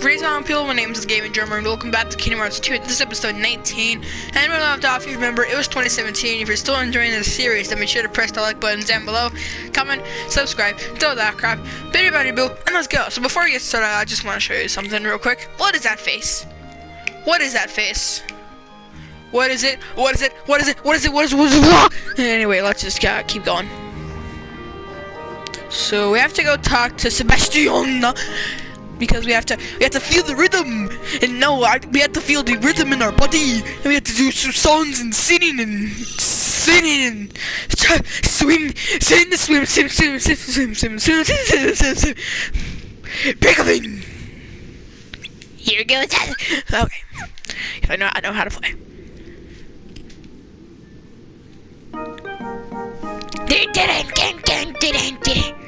Greetings, on people. My name is Gaming Drummer, and welcome back to Kingdom Hearts 2. This is episode 19. And when I left off, if you remember it was 2017. If you're still enjoying this series, then be sure to press the like buttons down below, comment, subscribe, do all that crap. Bitty bitty boo, and let's go. So before we get started, I just want to show you something real quick. What is that face? What is that face? What is it? What is it? What is it? What is it? What is it? What is it? Anyway, let's just uh, keep going. So we have to go talk to Sebastian because we have to we have to feel the rhythm and no I, we have to feel the rhythm in our body and we have to do some songs and singing and singing and swim sing the swim swim swim swim swim swim swim swim swim swim swim Pickling here goes okay I know I know how to play Send me saying it,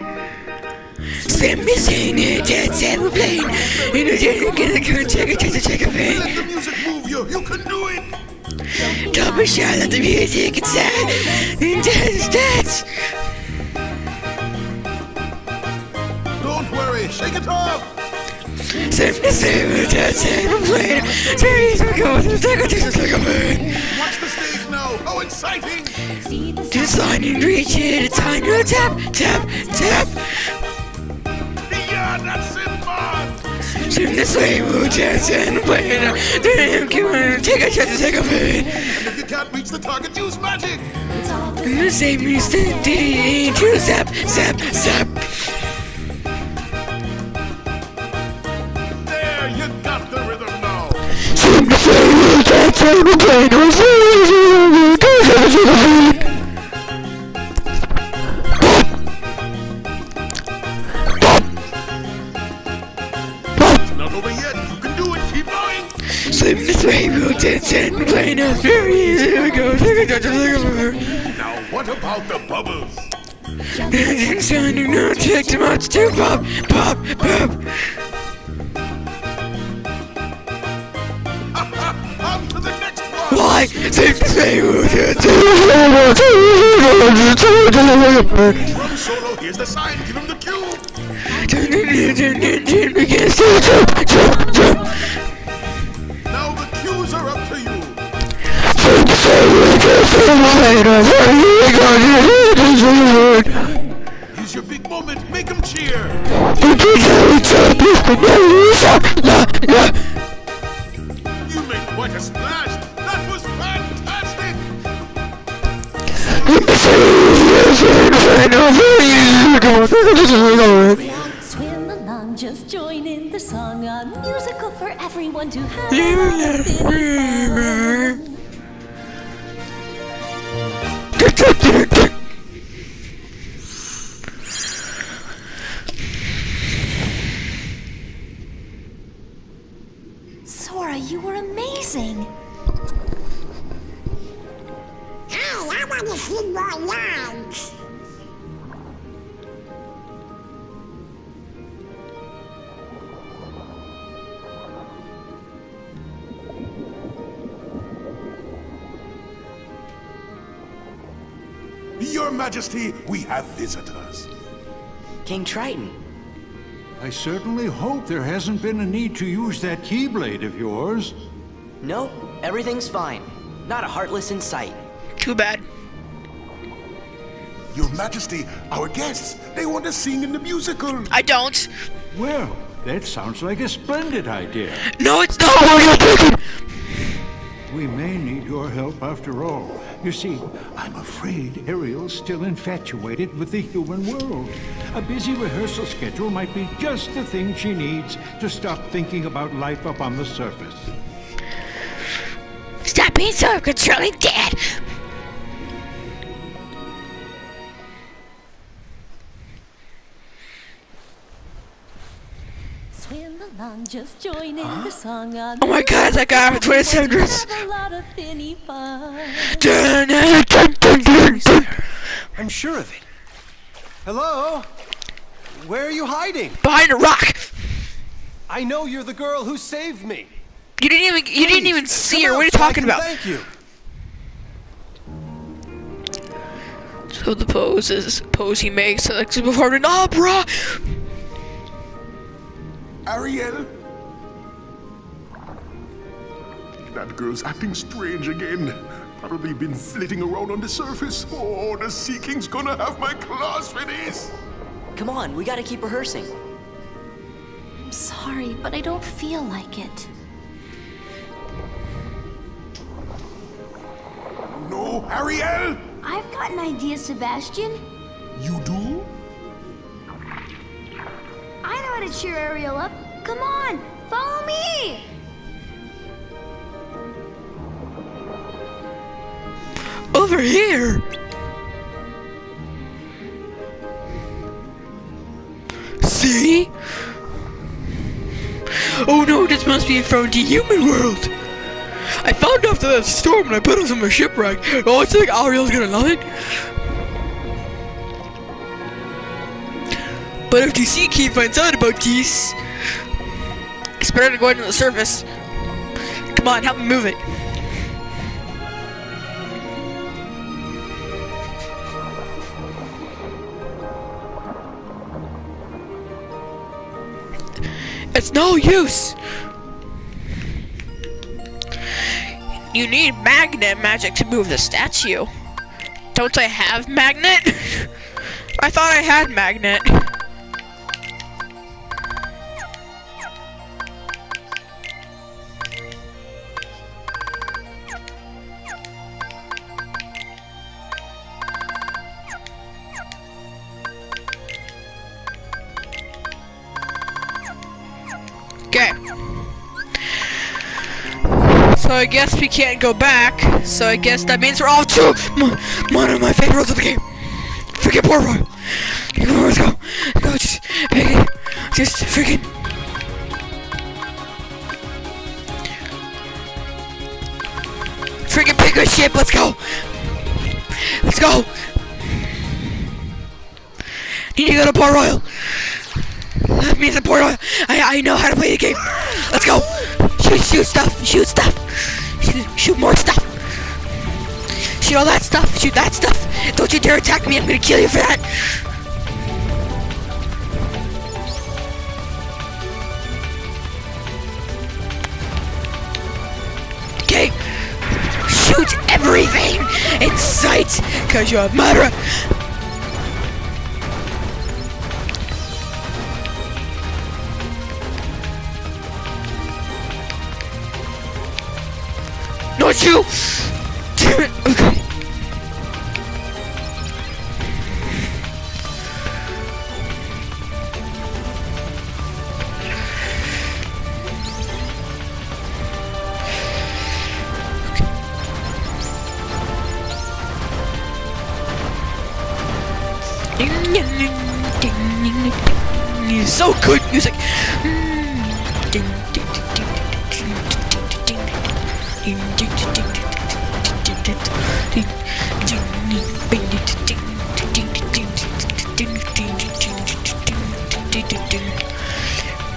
Send me singing Reminiscing dead seven plane. You know, you can go check it, check it, check it, Let the music move you. You can do it. Don't be shy. Let the music inside. Intense dance. Don't worry. Shake it off. Save the same dead seven plane. Trees will go to the second, second plane. Watch the stage now. How exciting! reach it. it's on your tap, tap, tap. Send the same dance and it. Then take a chance take a pain. And if you can't reach the target, use magic. The same instant, to zap, zap, zap. There, you got the rhythm now. Send the same dance and play Attention, Plaintiff! Here! Here we go! Now, what about the bubbles? It's time not take too much too, Pop! Pop! Pop! Why? Think they Solo, here's the sign! Give him the cue! Jump, jump, jump! Here's your big moment. Make him cheer. You made quite a splash. That was fantastic. Swim along, just join in the song, a musical for everyone to have. Sora, you were amazing. Hey, I want to see more lines. Your Majesty, we have visitors. King Triton. I certainly hope there hasn't been a need to use that keyblade of yours. Nope, everything's fine. Not a heartless in sight. Too bad. Your Majesty, our guests, they want to sing in the musical. I don't. Well, that sounds like a splendid idea. No, it's not what you're thinking. We may need your help after all. You see, I'm afraid Ariel's still infatuated with the human world. A busy rehearsal schedule might be just the thing she needs to stop thinking about life up on the surface. Stop being so controlling, Dad. Swim along, just join in the song, a Oh my God, that guy with 27 dress. have a lot of finny fun. Dun, dun, dun, dun, dun, dun. I'm sure of it. Hello? Where are you hiding? Behind a rock. I know you're the girl who saved me. You didn't even you didn't even see her. What are you so talking about? Thank you. So the pose is pose he makes like before an opera. Ariel! That girl's acting strange again. Probably been flitting around on the surface. Oh, the Sea King's gonna have my class for this! Come on, we gotta keep rehearsing. I'm sorry, but I don't feel like it. No, Ariel! I've got an idea, Sebastian. You do? To cheer Ariel up. Come on, follow me. Over here! See? Oh no, this must be from the human world! I found after that storm and I put us on my shipwreck. Oh, it's like Ariel's gonna love it. But if king finds out about these, it's better to go into the surface. Come on, help me move it. It's no use. You need magnet magic to move the statue. Don't I have magnet? I thought I had magnet. So I guess we can't go back. So I guess that means we're all two. One of my favorite favorites of the game. Freaking poor Roy. Come on, let's go. Go, just pick it. Just freaking. Freaking pick a ship. Let's go. Let's go. Need to go to Port Royal. That means a Port Royal. I I know how to play the game. Let's go. Shoot shoot stuff. Shoot stuff. Shoot, shoot more stuff. Shoot all that stuff. Shoot that stuff. Don't you dare attack me. I'm gonna kill you for that. Okay. Shoot everything in sight. Cause you're a murderer. It! Okay. So good music.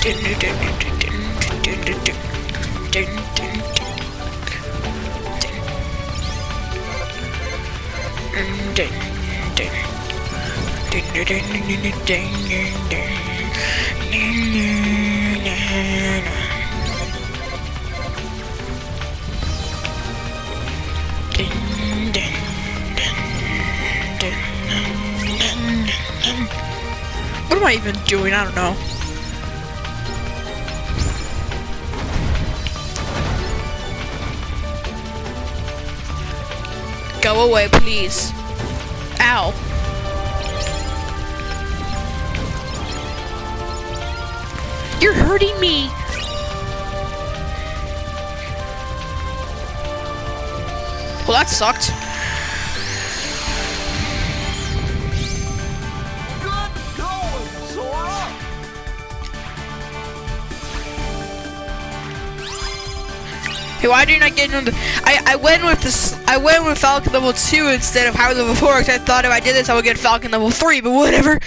What am I even doing? I don't know. Go away, please. Ow. You're hurting me! Well, that sucked. Hey, why did you not get into the? I I went with this. I went with Falcon level two instead of Howard level four because I thought if I did this I would get Falcon level three. But whatever.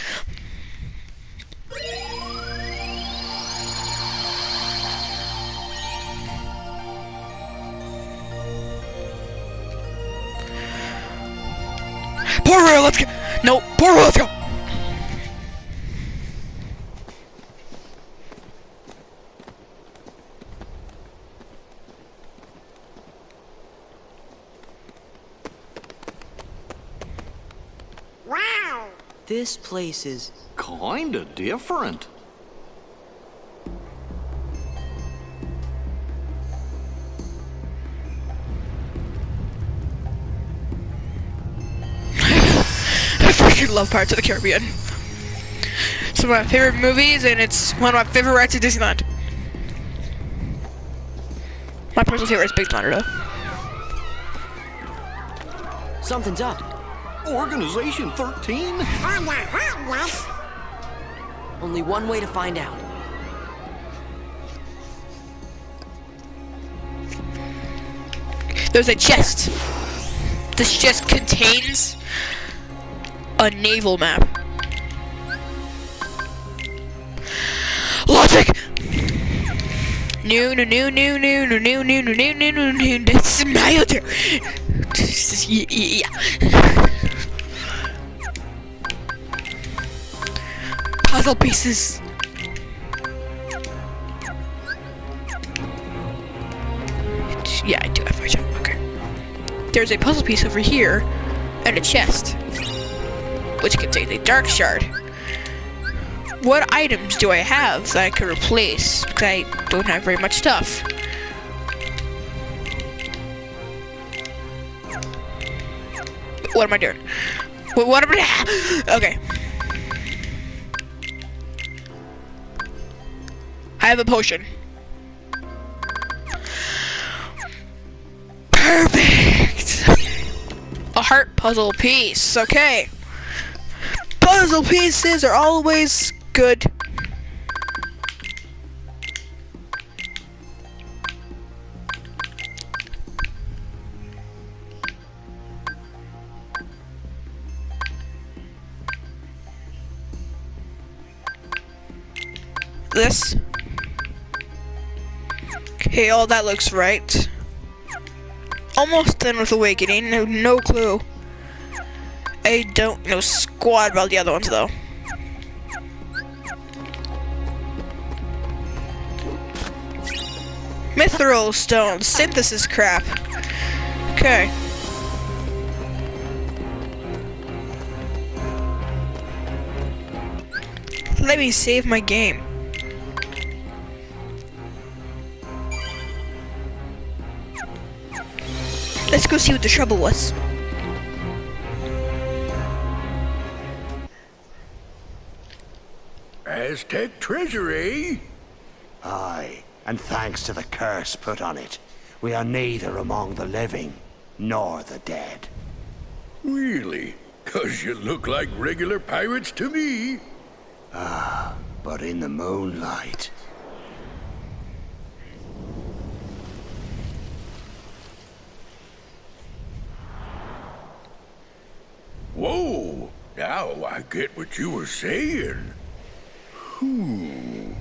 Poor let's go. No, poor let's go. This place is. Kinda different. I freaking love Pirates of the Caribbean. It's one of my favorite movies, and it's one of my favorite rides at Disneyland. My personal favorite is Big Thunder, though. Something's up. Organization 13? On the hot yes. Only one way to find out. There's a chest. This chest contains a naval map. Logic. No, no, no, no, no, no, no, no, no, no, no, no, no. This is military. This is- yeah, yeah, Puzzle pieces. Yeah, I do have my jump. Okay. There's a puzzle piece over here and a chest, which contains a dark shard. What items do I have that I could replace? Because I don't have very much stuff. What am I doing? What, what am I? Okay. Have a potion. Perfect. A heart puzzle piece. Okay. Puzzle pieces are always good. This. Okay, all that looks right. Almost done with Awakening, no, no clue. I don't know squad about the other ones though. Mithril stone, synthesis crap. Okay. Let me save my game. Let's go see what the trouble was. Aztec treasury? Aye, and thanks to the curse put on it, we are neither among the living nor the dead. Really? 'Cause you look like regular pirates to me. Ah, but in the moonlight, Whoa! Now I get what you were saying. Hmm.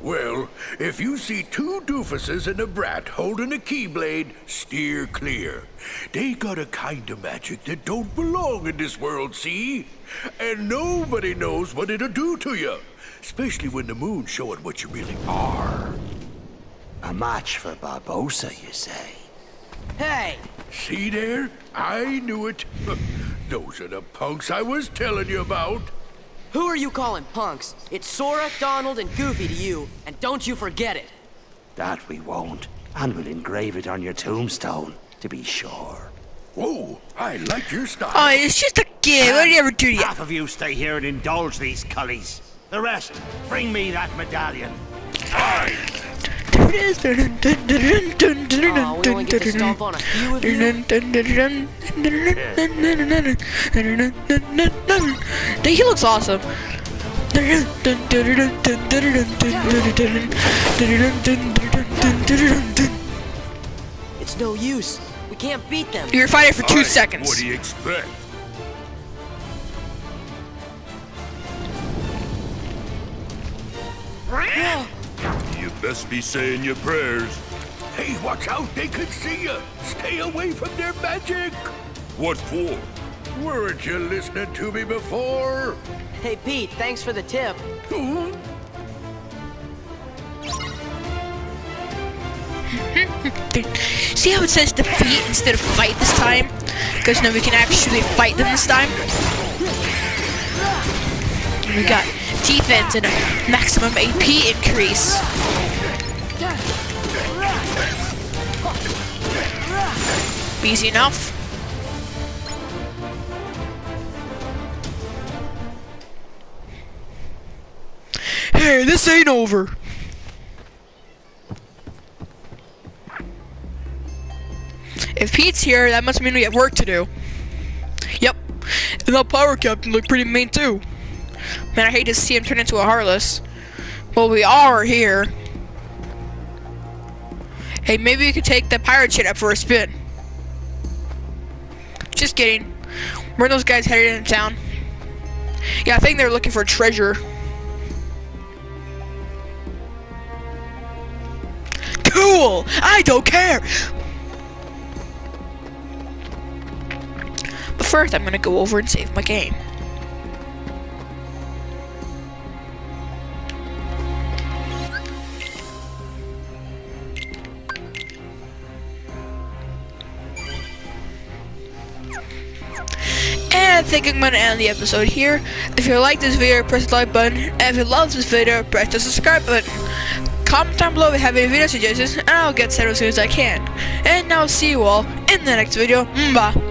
Well, if you see two doofuses and a brat holding a keyblade, steer clear. They got a kind of magic that don't belong in this world, see? And nobody knows what it'll do to you. Especially when the moon's showing what you really are. a match for Barbossa, you say? Hey! See there? I knew it. Those are the punks I was telling you about. Who are you calling punks? It's Sora, Donald, and Goofy to you, and don't you forget it. That we won't, and we'll engrave it on your tombstone, to be sure. Whoa, I like your style. Oh, it's just a game. What did you ever do to you? Half of you stay here and indulge these cullies. The rest, bring me that medallion. There it is. We only get to on a few. He looks awesome. It's no use. We can't beat them. You're fighting for two Alright, seconds. What do you expect? You best be saying your prayers. Hey, watch out, they could see you. Stay away from their magic. What for? Weren't you listening to me before? Hey, Pete, thanks for the tip. See how it says defeat instead of fight this time? Because now we can actually fight them this time. We got defense and a maximum AP increase. Easy enough. Hey, this ain't over. If Pete's here, that must mean we have work to do. Yep. And that power captain looked pretty mean too. Man, I hate to see him turn into a heartless. Well, we are here. Hey, maybe we could take the pirate ship up for a spin. Kidding. Where are those guys headed into town? Yeah, I think they're looking for treasure. Cool! I don't care! But first, I'm gonna go over and save my game. Think I'm gonna end the episode here. If you like this video, press the like button. And if you love this video, press the subscribe button. Comment down below if you have any video suggestions, and I'll get to them as soon as I can. And I'll see you all in the next video. Bye.